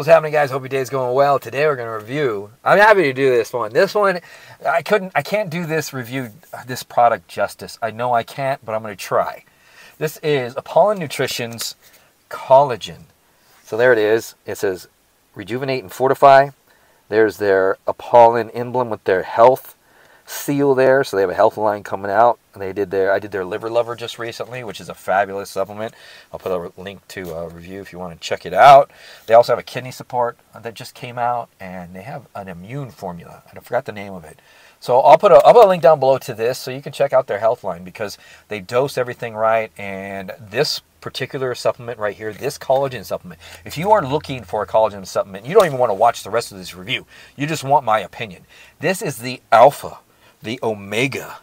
what's happening, guys? Hope your day's going well. Today we're going to review. I'm happy to do this one. This one, I couldn't, I can't do this review, uh, this product justice. I know I can't, but I'm going to try. This is Apollon Nutrition's collagen. So there it is. It says rejuvenate and fortify. There's their Apollon emblem with their health seal there. So they have a health line coming out. And they did their I did their liver lover just recently, which is a fabulous supplement. I'll put a link to a review if you want to check it out. They also have a kidney support that just came out, and they have an immune formula. I forgot the name of it. So I'll put a I'll put a link down below to this so you can check out their health line because they dose everything right and this particular supplement right here, this collagen supplement. If you are looking for a collagen supplement, you don't even want to watch the rest of this review. You just want my opinion. This is the alpha the omega,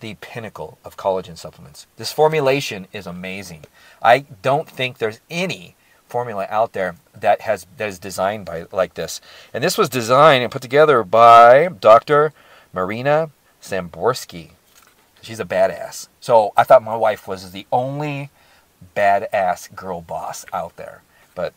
the pinnacle of collagen supplements. This formulation is amazing. I don't think there's any formula out there that has that is designed by like this. And this was designed and put together by Dr. Marina Samborsky. She's a badass. So I thought my wife was the only badass girl boss out there. But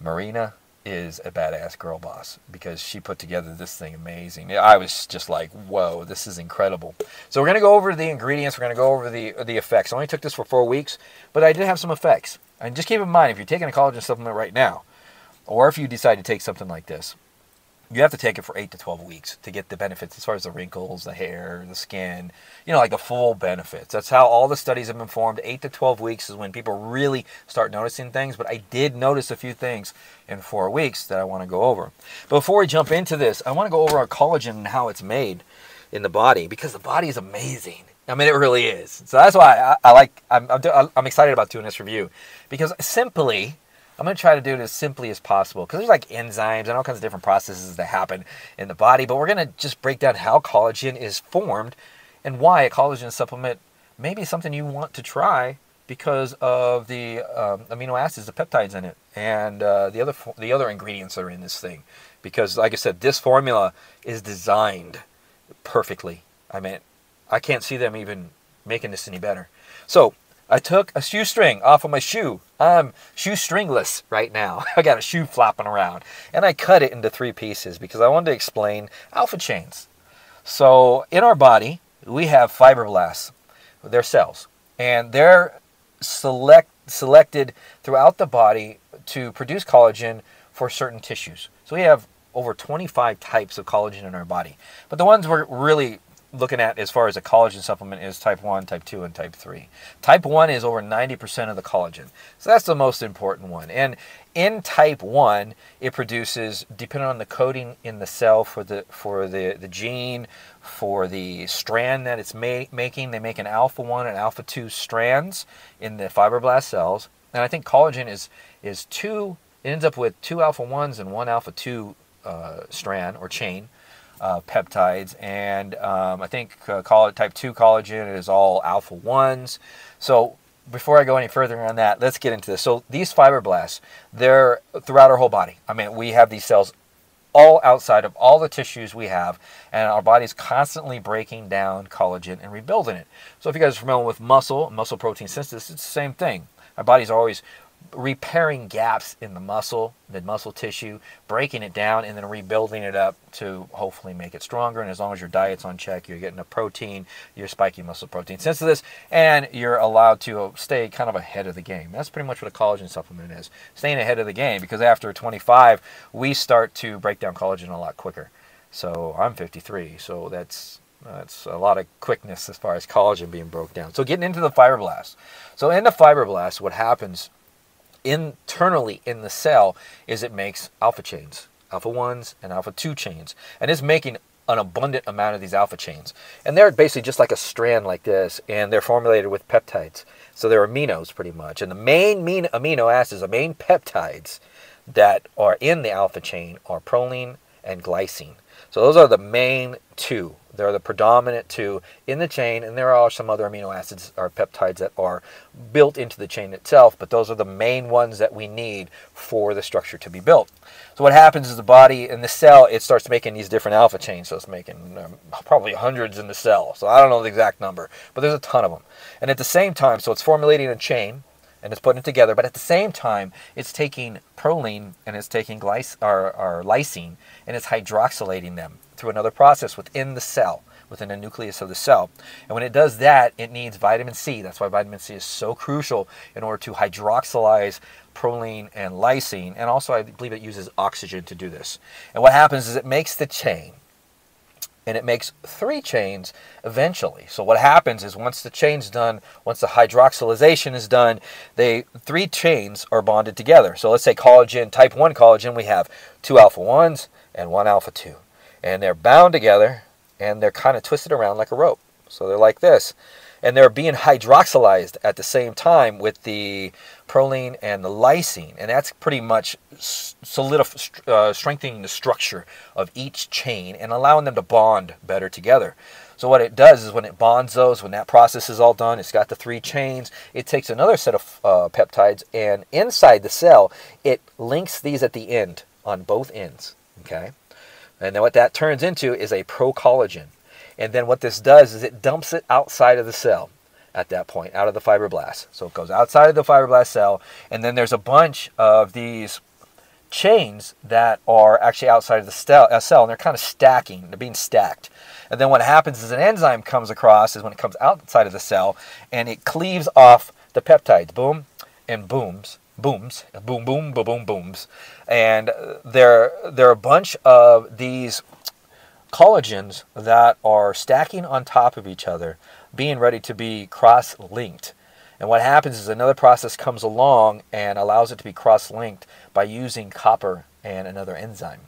Marina is a badass girl boss because she put together this thing amazing. I was just like, whoa, this is incredible. So we're going to go over the ingredients. We're going to go over the the effects. I only took this for four weeks, but I did have some effects. And just keep in mind, if you're taking a collagen supplement right now, or if you decide to take something like this, you have to take it for 8 to 12 weeks to get the benefits as far as the wrinkles, the hair, the skin, you know, like the full benefits. That's how all the studies have been formed. 8 to 12 weeks is when people really start noticing things, but I did notice a few things in 4 weeks that I want to go over. Before we jump into this, I want to go over our collagen and how it's made in the body because the body is amazing. I mean, it really is. So that's why I, I like, I'm, I'm, I'm excited about doing this review because simply, I'm going to try to do it as simply as possible because there's like enzymes and all kinds of different processes that happen in the body. But we're going to just break down how collagen is formed and why a collagen supplement may be something you want to try because of the um, amino acids, the peptides in it, and uh, the other the other ingredients that are in this thing. Because, like I said, this formula is designed perfectly. I mean, I can't see them even making this any better. So I took a shoestring off of my shoe. I'm shoestringless right now. I got a shoe flopping around. And I cut it into three pieces because I wanted to explain alpha chains. So in our body, we have fibroblasts. They're cells. And they're select, selected throughout the body to produce collagen for certain tissues. So we have over 25 types of collagen in our body. But the ones we're really looking at as far as a collagen supplement is type 1, type 2, and type 3. Type 1 is over 90% of the collagen. So that's the most important one. And in type 1, it produces, depending on the coding in the cell for the, for the, the gene, for the strand that it's ma making, they make an alpha 1 and alpha 2 strands in the fibroblast cells. And I think collagen is, is two, it ends up with two alpha 1s and one alpha 2 uh, strand or chain uh, peptides. And um, I think uh, type 2 collagen is all alpha 1s. So before I go any further on that, let's get into this. So these fibroblasts, they're throughout our whole body. I mean, we have these cells all outside of all the tissues we have, and our body's constantly breaking down collagen and rebuilding it. So if you guys are familiar with muscle, muscle protein synthesis, it's the same thing. Our body's always repairing gaps in the muscle, the muscle tissue, breaking it down, and then rebuilding it up to hopefully make it stronger. And as long as your diet's on check, you're getting a protein, your spiky muscle protein synthesis, and you're allowed to stay kind of ahead of the game. That's pretty much what a collagen supplement is staying ahead of the game because after 25, we start to break down collagen a lot quicker. So I'm 53, so that's that's a lot of quickness as far as collagen being broke down. So getting into the fibroblasts. So in the fibroblasts, what happens internally in the cell is it makes alpha chains, alpha 1s and alpha 2 chains. And it's making an abundant amount of these alpha chains. And they're basically just like a strand like this, and they're formulated with peptides. So they're aminos pretty much. And the main amino acids, the main peptides that are in the alpha chain are proline and glycine. So those are the main two. They're the predominant two in the chain, and there are some other amino acids or peptides that are built into the chain itself, but those are the main ones that we need for the structure to be built. So what happens is the body in the cell, it starts making these different alpha chains. So it's making um, probably hundreds in the cell. So I don't know the exact number, but there's a ton of them. And at the same time, so it's formulating a chain, and it's putting it together. But at the same time, it's taking proline and it's taking glyc- or, or lysine and it's hydroxylating them through another process within the cell, within the nucleus of the cell. And when it does that, it needs vitamin C. That's why vitamin C is so crucial in order to hydroxylize proline and lysine. And also, I believe it uses oxygen to do this. And what happens is it makes the chain and it makes three chains eventually. So what happens is once the chain's done, once the hydroxylation is done, they three chains are bonded together. So let's say collagen, type 1 collagen, we have two alpha 1s and one alpha 2. And they're bound together and they're kind of twisted around like a rope. So they're like this and they're being hydroxylized at the same time with the proline and the lysine, and that's pretty much solidif- uh, strengthening the structure of each chain and allowing them to bond better together. So what it does is when it bonds those, when that process is all done, it's got the three chains. It takes another set of uh, peptides, and inside the cell, it links these at the end on both ends. Okay, and then what that turns into is a procollagen. And then what this does is it dumps it outside of the cell at that point, out of the fibroblast. So it goes outside of the fibroblast cell, and then there's a bunch of these chains that are actually outside of the uh, cell, and they're kind of stacking, they're being stacked. And then what happens is an enzyme comes across, is when it comes outside of the cell, and it cleaves off the peptides, boom, and booms, booms, boom, boom, boom, boom, booms. And there, there are a bunch of these collagens that are stacking on top of each other, being ready to be cross linked. And what happens is another process comes along and allows it to be cross linked by using copper and another enzyme.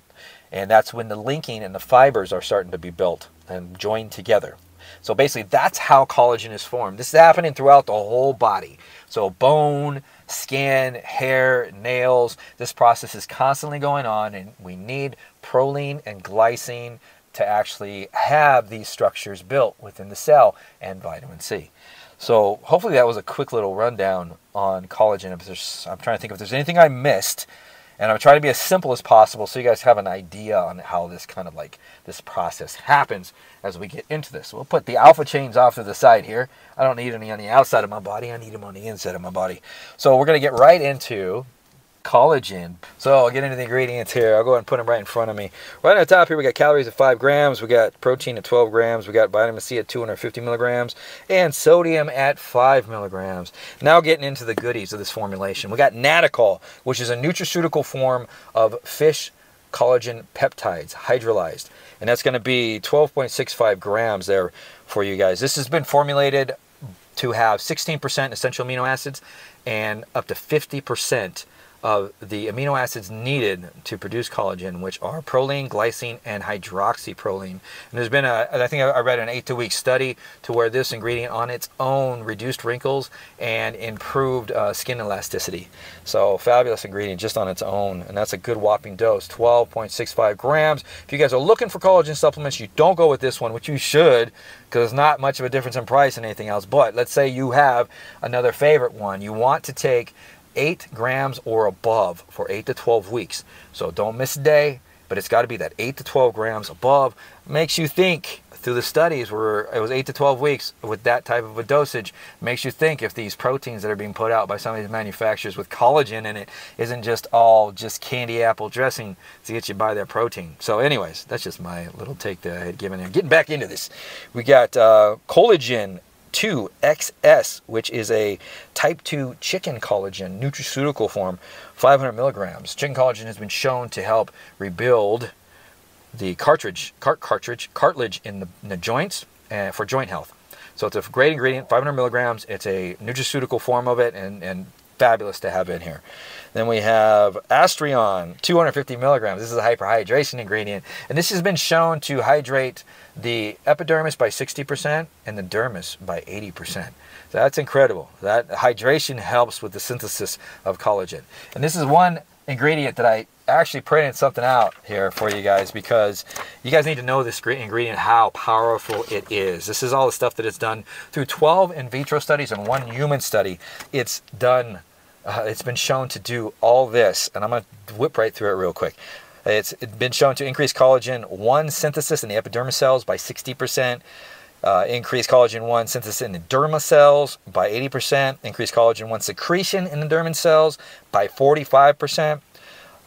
And that's when the linking and the fibers are starting to be built and joined together. So basically, that's how collagen is formed. This is happening throughout the whole body. So, bone, skin, hair, nails, this process is constantly going on, and we need proline and glycine to actually have these structures built within the cell and vitamin C. So hopefully that was a quick little rundown on collagen. I'm trying to think if there's anything I missed, and I'm trying to be as simple as possible so you guys have an idea on how this kind of like this process happens as we get into this. We'll put the alpha chains off to the side here. I don't need any on the outside of my body. I need them on the inside of my body. So we're going to get right into collagen. So I'll get into the ingredients here. I'll go ahead and put them right in front of me. Right on top here, we got calories at 5 grams. We got protein at 12 grams. We got vitamin C at 250 milligrams. And sodium at 5 milligrams. Now getting into the goodies of this formulation. We got Naticol, which is a nutraceutical form of fish collagen peptides, hydrolyzed. And that's going to be 12.65 grams there for you guys. This has been formulated to have 16% essential amino acids and up to 50% of the amino acids needed to produce collagen, which are proline, glycine, and hydroxyproline. And there's been a, I think I read an eight to week study to where this ingredient on its own reduced wrinkles and improved uh, skin elasticity. So fabulous ingredient just on its own, and that's a good whopping dose, 12.65 grams. If you guys are looking for collagen supplements, you don't go with this one, which you should, because there's not much of a difference in price and anything else. But let's say you have another favorite one. You want to take 8 grams or above for 8 to 12 weeks. So don't miss a day, but it's got to be that 8 to 12 grams above. Makes you think through the studies where it was 8 to 12 weeks with that type of a dosage, makes you think if these proteins that are being put out by some of these manufacturers with collagen in it isn't just all just candy apple dressing to get you by their protein. So, anyways, that's just my little take that I had given there. Getting back into this, we got uh, collagen 2 XS, which is a type 2 chicken collagen nutraceutical form, 500 milligrams. Chicken collagen has been shown to help rebuild the cartridge, cart cartridge, cartilage in the, in the joints uh, for joint health. So it's a great ingredient, 500 milligrams. It's a nutraceutical form of it, and, and fabulous to have in here. Then we have Astrion, 250 milligrams. This is a hyperhydration ingredient, and this has been shown to hydrate the epidermis by 60% and the dermis by 80%. So that's incredible. That hydration helps with the synthesis of collagen. And this is one ingredient that I actually printed something out here for you guys because you guys need to know this ingredient, how powerful it is. This is all the stuff that it's done through 12 in vitro studies and one human study. It's done uh, it's been shown to do all this, and I'm going to whip right through it real quick. It's been shown to increase collagen 1 synthesis in the epidermis cells by 60%, Uh, increased collagen 1 synthesis in the derma cells by 80%. increase collagen 1 secretion in the dermis cells by 45%.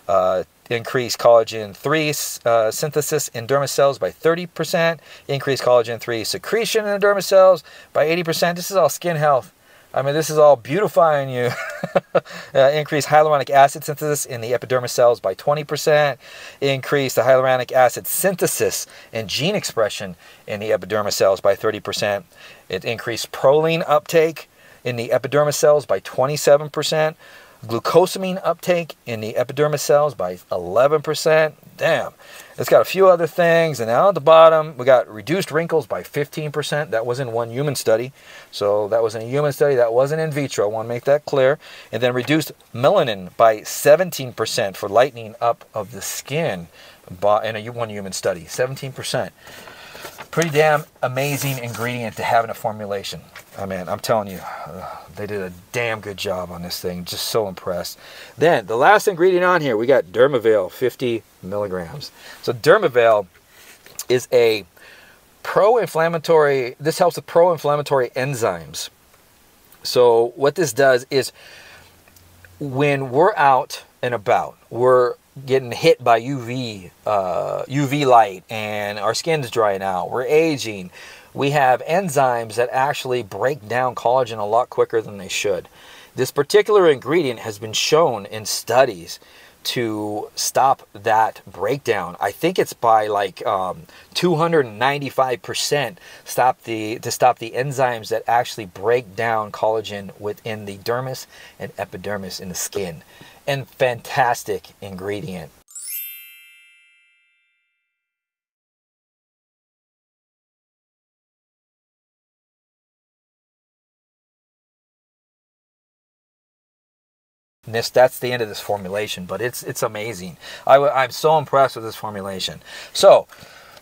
Uh, increased collagen 3 uh, synthesis in dermis cells by 30%. increase collagen 3 secretion in the derma cells by 80%. This is all skin health. I mean, this is all beautifying you. uh, increase hyaluronic acid synthesis in the epidermis cells by 20%. Increase the hyaluronic acid synthesis and gene expression in the epidermis cells by 30%. It increased proline uptake in the epidermis cells by 27% glucosamine uptake in the epidermis cells by 11%. Damn. It's got a few other things. And now at the bottom, we got reduced wrinkles by 15%. That was in one human study. So that was in a human study. That wasn't in vitro. I want to make that clear. And then reduced melanin by 17% for lightening up of the skin in a one human study. 17%. Pretty damn amazing ingredient to have in a formulation. I mean, I'm telling you, uh, they did a damn good job on this thing. Just so impressed. Then the last ingredient on here, we got Dermaval, 50 milligrams. So Dermaval is a pro-inflammatory. This helps with pro-inflammatory enzymes. So what this does is, when we're out and about, we're getting hit by UV uh, UV light and our skin's drying out. We're aging. We have enzymes that actually break down collagen a lot quicker than they should. This particular ingredient has been shown in studies to stop that breakdown. I think it's by like um, 295% stop the to stop the enzymes that actually break down collagen within the dermis and epidermis in the skin and fantastic ingredient. This, that's the end of this formulation, but it's it's amazing. I, I'm so impressed with this formulation. So,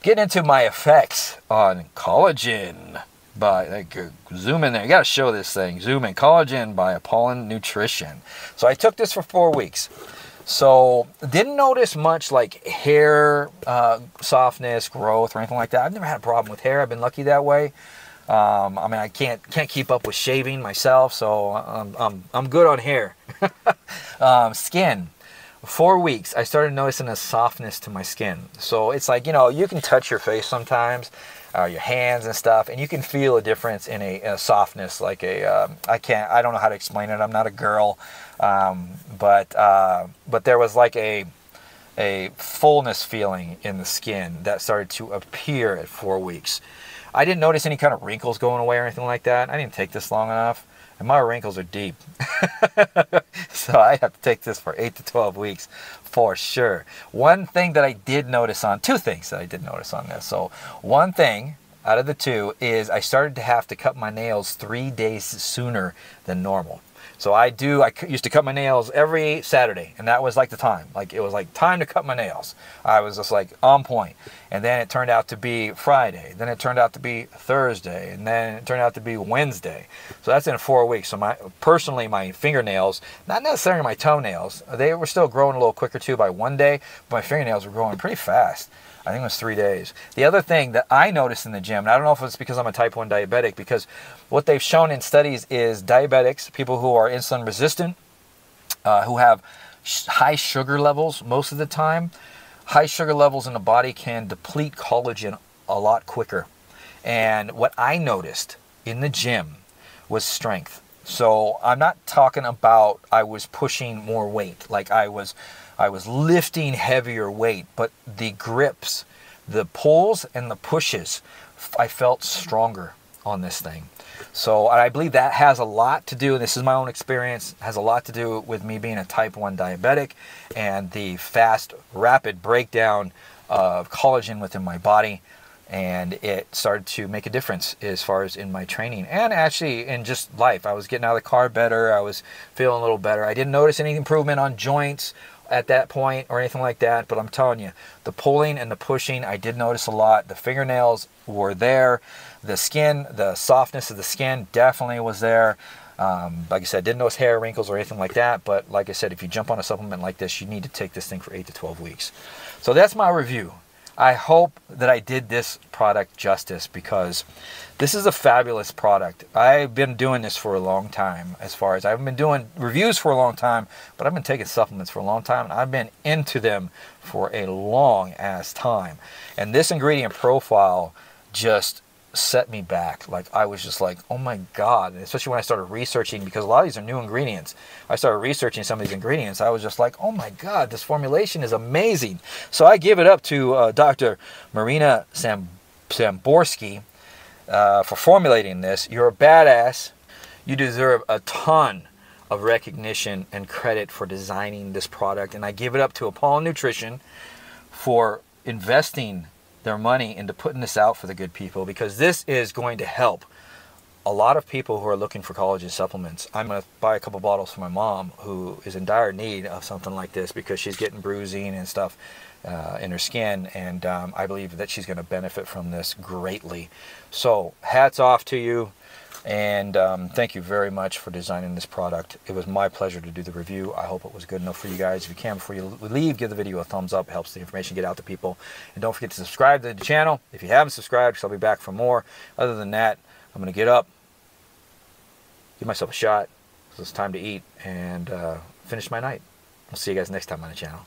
getting into my effects on collagen by like zoom in there. You got to show this thing. Zoom in collagen by Apollon Nutrition. So I took this for four weeks. So didn't notice much like hair uh, softness, growth, or anything like that. I've never had a problem with hair. I've been lucky that way. Um, I mean, I can't can't keep up with shaving myself, so I'm I'm, I'm good on hair. um, skin. Four weeks, I started noticing a softness to my skin. So it's like you know, you can touch your face sometimes, uh, your hands and stuff, and you can feel a difference in a, a softness. Like a, um, I can't, I don't know how to explain it. I'm not a girl, um, but uh, but there was like a a fullness feeling in the skin that started to appear at four weeks. I didn't notice any kind of wrinkles going away or anything like that. I didn't take this long enough, and my wrinkles are deep. so I have to take this for eight to 12 weeks for sure. One thing that I did notice on, two things that I did notice on this. So, one thing out of the two is I started to have to cut my nails three days sooner than normal. So I do, I used to cut my nails every Saturday, and that was like the time. Like it was like time to cut my nails. I was just like on point. And then it turned out to be Friday. Then it turned out to be Thursday. And then it turned out to be Wednesday. So that's in four weeks. So my personally, my fingernails, not necessarily my toenails, they were still growing a little quicker too by one day, but my fingernails were growing pretty fast. I think it was three days. The other thing that I noticed in the gym, and I don't know if it's because I'm a type 1 diabetic, because what they've shown in studies is diabetics, people who are insulin resistant, uh, who have high sugar levels most of the time, high sugar levels in the body can deplete collagen a lot quicker. And what I noticed in the gym was strength. So I'm not talking about I was pushing more weight, like I was I was lifting heavier weight, but the grips, the pulls and the pushes, I felt stronger on this thing. So I believe that has a lot to do, and this is my own experience, has a lot to do with me being a type 1 diabetic and the fast, rapid breakdown of collagen within my body. And it started to make a difference as far as in my training and actually in just life. I was getting out of the car better. I was feeling a little better. I didn't notice any improvement on joints at that point or anything like that, but I'm telling you, the pulling and the pushing, I did notice a lot. The fingernails were there. The skin, the softness of the skin definitely was there. Um, like I said, didn't notice hair wrinkles or anything like that. But like I said, if you jump on a supplement like this, you need to take this thing for 8 to 12 weeks. So that's my review I hope that I did this product justice because this is a fabulous product. I've been doing this for a long time as far as I've been doing reviews for a long time, but I've been taking supplements for a long time and I've been into them for a long ass time. And this ingredient profile just set me back. Like I was just like, oh my god! And especially when I started researching, because a lot of these are new ingredients. I started researching some of these ingredients. I was just like, oh my god, this formulation is amazing. So I give it up to uh, Dr. Marina Sam Samborsky uh, for formulating this. You're a badass. You deserve a ton of recognition and credit for designing this product, and I give it up to Apollon Nutrition for investing their money into putting this out for the good people because this is going to help a lot of people who are looking for collagen supplements. I'm going to buy a couple bottles for my mom who is in dire need of something like this because she's getting bruising and stuff uh, in her skin, and um, I believe that she's going to benefit from this greatly. So, hats off to you. And um, thank you very much for designing this product. It was my pleasure to do the review. I hope it was good enough for you guys. If you can, before you leave, give the video a thumbs up. It helps the information get out to people. And don't forget to subscribe to the channel if you haven't subscribed, because I'll be back for more. Other than that, I'm going to get up, give myself a shot, it's time to eat, and uh, finish my night. I'll see you guys next time on the channel.